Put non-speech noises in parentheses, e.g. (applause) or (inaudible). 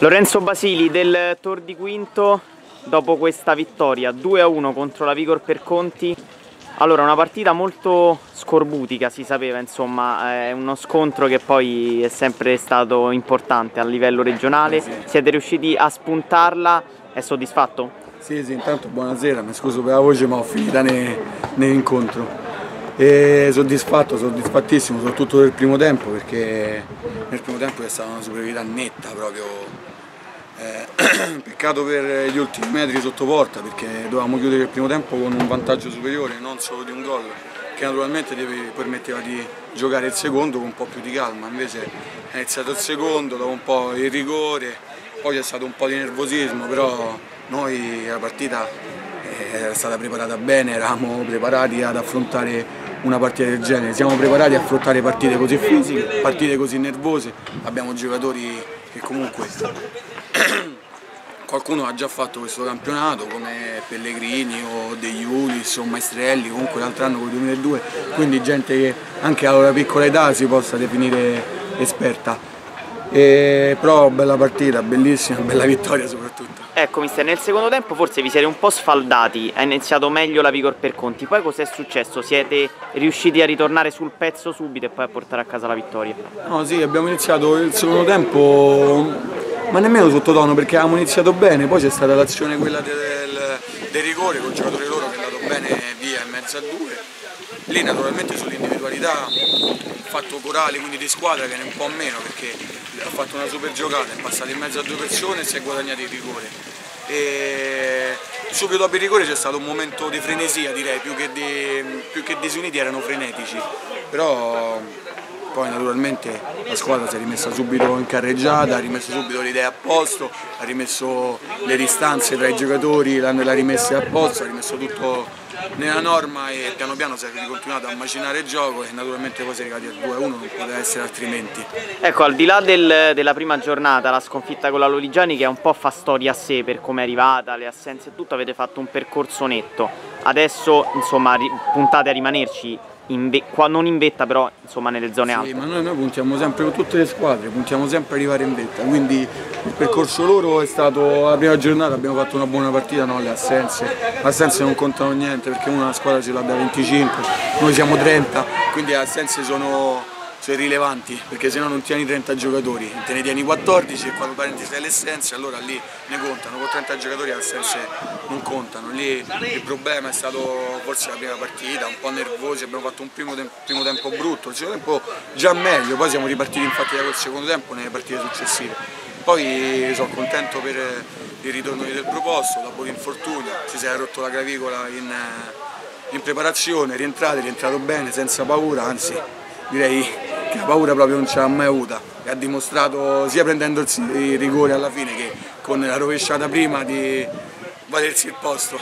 Lorenzo Basili del Tor di Quinto dopo questa vittoria 2-1 contro la Vigor Perconti allora una partita molto scorbutica si sapeva insomma è uno scontro che poi è sempre stato importante a livello regionale sì. siete riusciti a spuntarla è soddisfatto? Sì sì intanto buonasera mi scuso per la voce ma ho finita nell'incontro e soddisfatto, soddisfattissimo soprattutto del primo tempo perché nel primo tempo è stata una superiorità netta proprio eh, (clears throat) peccato per gli ultimi metri sotto porta perché dovevamo chiudere il primo tempo con un vantaggio superiore non solo di un gol che naturalmente permetteva di giocare il secondo con un po' più di calma. Invece è iniziato il secondo dopo un po' il rigore poi c'è stato un po' di nervosismo però noi la partita era stata preparata bene eravamo preparati ad affrontare una partita del genere, siamo preparati a affrontare partite così fisiche, partite così nervose, abbiamo giocatori che comunque (coughs) qualcuno ha già fatto questo campionato come Pellegrini o De Iulis o Maestrelli, comunque l'altro anno con il 2002, quindi gente che anche alla loro piccola età si possa definire esperta. E, però bella partita, bellissima, bella vittoria soprattutto. Ecco mister, nel secondo tempo forse vi siete un po' sfaldati, ha iniziato meglio la Vigor per Conti, poi cos'è successo? Siete riusciti a ritornare sul pezzo subito e poi a portare a casa la vittoria? No sì, abbiamo iniziato il secondo tempo, ma nemmeno sottotono perché avevamo iniziato bene, poi c'è stata l'azione quella del, del rigore con il giocatore loro che è andato bene via in mezzo a due, lì naturalmente sull'individualità fatto corale, quindi di squadra che ne è un po' meno perché ha fatto una super giocata, è passato in mezzo a due persone e si è guadagnato il rigore. E subito dopo il rigore c'è stato un momento di frenesia direi, più che, di, più che disuniti erano frenetici, però poi naturalmente la squadra si è rimessa subito in carreggiata, ha rimesso subito le idee a posto, ha rimesso le distanze tra i giocatori, l'hanno rimesse a posto, ha rimesso tutto nella norma e piano piano si è continuato a macinare il gioco e naturalmente poi si è arrivati al 2-1, non poteva essere altrimenti. Ecco, al di là del, della prima giornata, la sconfitta con la Loligiani che un po' fa storia a sé per come è arrivata, le assenze e tutto, avete fatto un percorso netto. Adesso insomma puntate a rimanerci in non in vetta però insomma nelle zone sì, alte. ma noi, noi, puntiamo sempre con tutte le squadre, puntiamo sempre a arrivare in vetta, quindi il percorso loro è stato la prima giornata, abbiamo fatto una buona partita, no, le assenze, le assenze non contano niente perché una squadra ce l'ha da 25, noi siamo 30, quindi le assenze sono sono irrilevanti perché se no non tieni 30 giocatori, te ne tieni 14 e quando prendi sei le assenze allora lì ne contano, con 30 giocatori le assenze non contano, lì il problema è stato forse la prima partita, un po' nervosi, abbiamo fatto un primo, tempo, primo tempo brutto, il secondo tempo già meglio, poi siamo ripartiti infatti da quel secondo tempo nelle partite successive. Poi sono contento per il ritorno del proposto, dopo l'infortunio, ci si è rotto la clavicola in, in preparazione, rientrate, rientrato bene, senza paura, anzi direi che la paura proprio non ce l'ha mai avuta e ha dimostrato sia prendendo il rigore alla fine che con la rovesciata prima di valersi il posto.